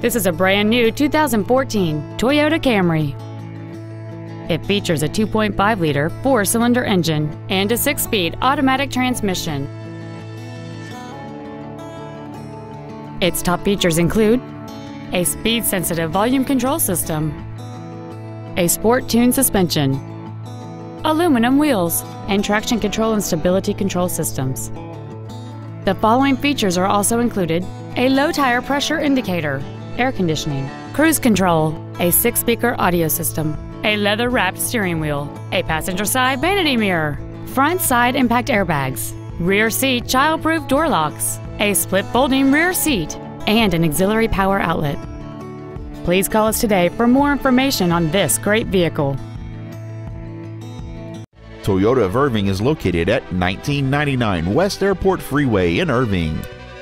This is a brand new 2014 Toyota Camry. It features a 2.5-liter four-cylinder engine and a six-speed automatic transmission. Its top features include a speed-sensitive volume control system, a sport-tuned suspension, aluminum wheels, and traction control and stability control systems. The following features are also included a low tire pressure indicator, air conditioning, cruise control, a six speaker audio system, a leather wrapped steering wheel, a passenger side vanity mirror, front side impact airbags, rear seat child proof door locks, a split folding rear seat, and an auxiliary power outlet. Please call us today for more information on this great vehicle. Toyota of Irving is located at 1999 West Airport Freeway in Irving.